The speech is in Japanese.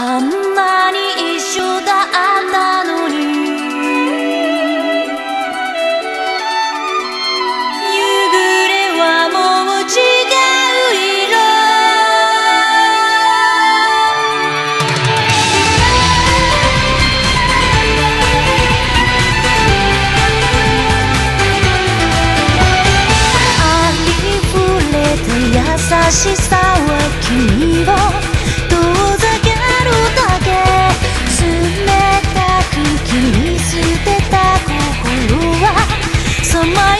あんなに一緒だったのに。夕暮れはもう違う色。ありふれた優しさは君を my